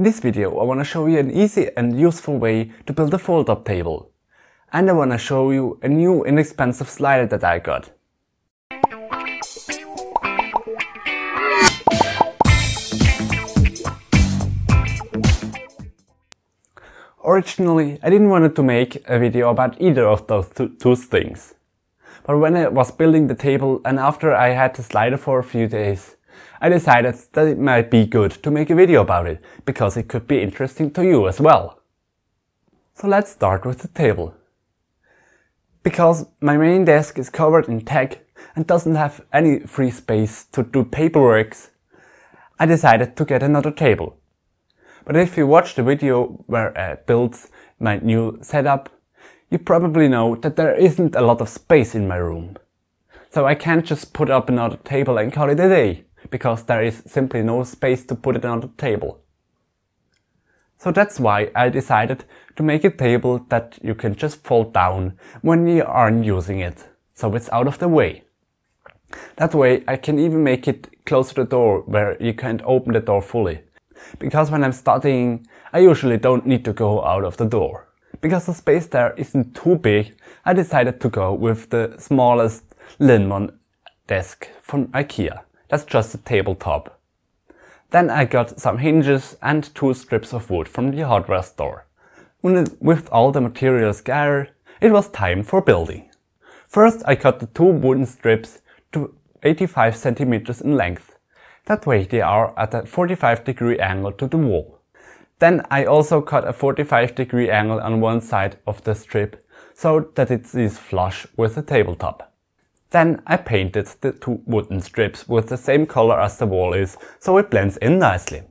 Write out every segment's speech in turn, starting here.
In this video I want to show you an easy and useful way to build a fold-up table. And I want to show you a new inexpensive slider that I got. Originally I didn't want to make a video about either of those two things. But when I was building the table and after I had the slider for a few days, I decided that it might be good to make a video about it, because it could be interesting to you as well. So let's start with the table. Because my main desk is covered in tech and doesn't have any free space to do paperwork, I decided to get another table. But if you watch the video where I built my new setup, you probably know that there isn't a lot of space in my room. So I can't just put up another table and call it a day because there is simply no space to put it on the table. So that's why I decided to make a table that you can just fold down when you aren't using it, so it's out of the way. That way I can even make it close to the door where you can't open the door fully. Because when I'm studying, I usually don't need to go out of the door. Because the space there isn't too big, I decided to go with the smallest Linmon desk from IKEA. That's just a tabletop. Then I got some hinges and two strips of wood from the hardware store. With all the materials gathered, it was time for building. First I cut the two wooden strips to 85 centimeters in length. That way they are at a 45 degree angle to the wall. Then I also cut a 45 degree angle on one side of the strip so that it is flush with the tabletop. Then I painted the two wooden strips with the same color as the wall is, so it blends in nicely.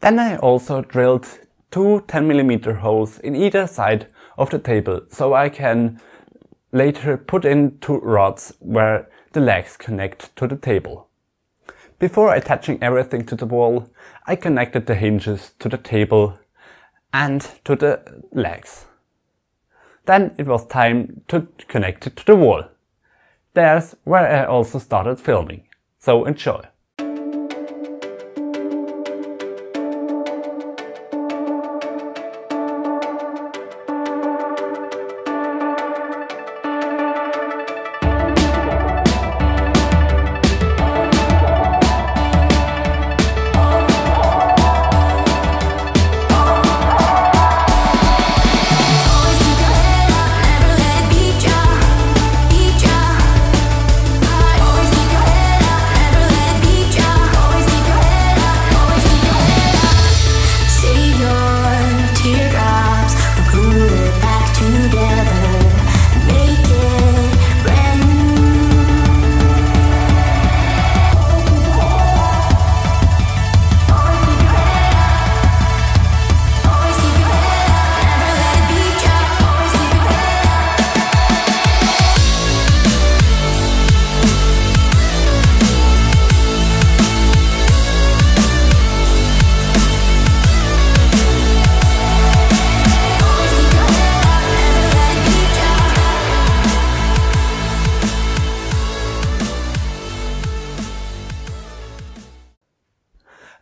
Then I also drilled two 10mm holes in either side of the table, so I can later put in two rods where the legs connect to the table. Before attaching everything to the wall, I connected the hinges to the table and to the legs. Then it was time to connect it to the wall. There's where I also started filming. So enjoy!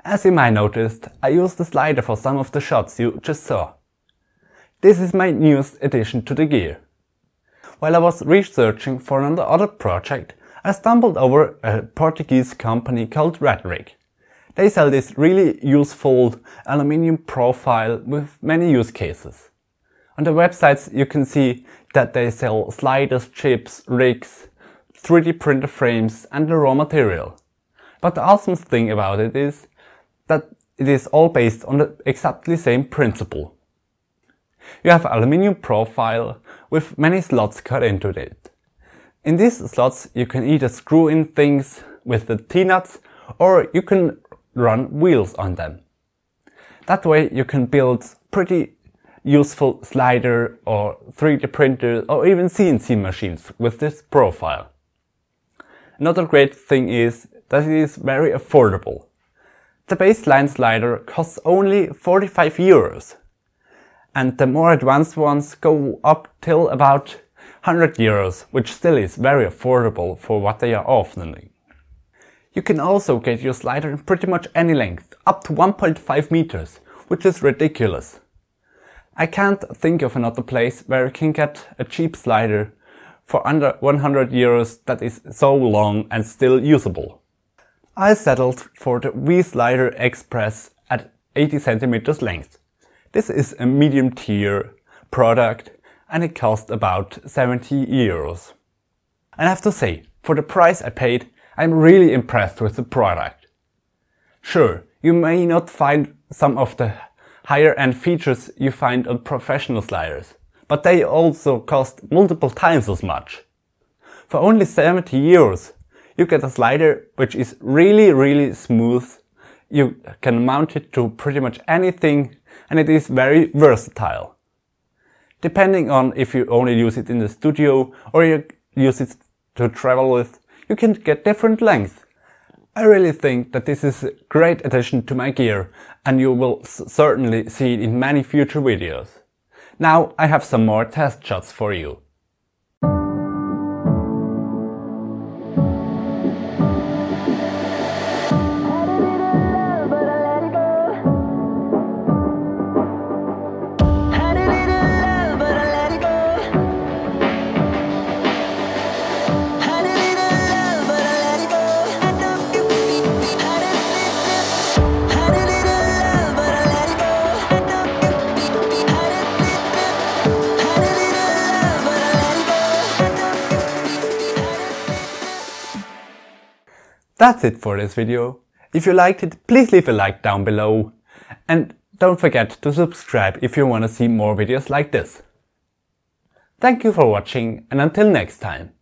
As you might noticed, I used the slider for some of the shots you just saw. This is my newest addition to the gear. While I was researching for another project, I stumbled over a Portuguese company called Rat Rig. They sell this really useful aluminium profile with many use cases. On the websites you can see that they sell sliders, chips, rigs, 3D printer frames and the raw material. But the awesome thing about it is that it is all based on the exactly same principle. You have aluminium profile with many slots cut into it. In these slots you can either screw in things with the T-nuts or you can run wheels on them. That way you can build pretty useful slider or 3D printers or even CNC machines with this profile. Another great thing is that it is very affordable. The baseline slider costs only 45 euros. And the more advanced ones go up till about 100 euros, which still is very affordable for what they are offering. You can also get your slider in pretty much any length, up to 1.5 meters, which is ridiculous. I can't think of another place where you can get a cheap slider for under 100 euros that is so long and still usable. I settled for the V-Slider Express at 80 centimeters length. This is a medium tier product and it cost about 70 euros. And I have to say, for the price I paid, I'm really impressed with the product. Sure, you may not find some of the higher end features you find on professional sliders, but they also cost multiple times as much. For only 70 euros, you get a slider which is really really smooth, you can mount it to pretty much anything and it is very versatile. Depending on if you only use it in the studio or you use it to travel with, you can get different lengths. I really think that this is a great addition to my gear and you will certainly see it in many future videos. Now I have some more test shots for you. That's it for this video. If you liked it, please leave a like down below. And don't forget to subscribe if you want to see more videos like this. Thank you for watching and until next time.